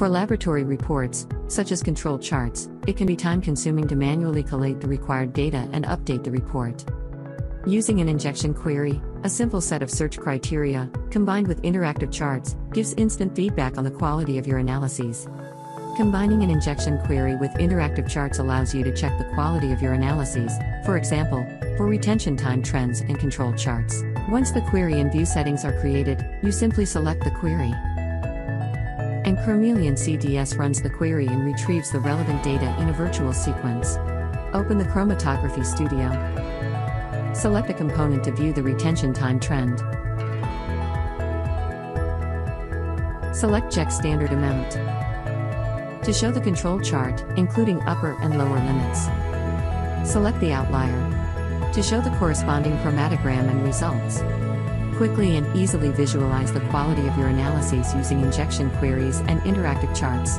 For laboratory reports, such as control charts, it can be time consuming to manually collate the required data and update the report. Using an injection query, a simple set of search criteria, combined with interactive charts, gives instant feedback on the quality of your analyses. Combining an injection query with interactive charts allows you to check the quality of your analyses, for example, for retention time trends and control charts. Once the query and view settings are created, you simply select the query. And Chromeleon CDS runs the query and retrieves the relevant data in a virtual sequence. Open the Chromatography Studio. Select a component to view the retention time trend. Select check standard amount. To show the control chart, including upper and lower limits. Select the outlier. To show the corresponding chromatogram and results. Quickly and easily visualize the quality of your analyses using injection queries and interactive charts.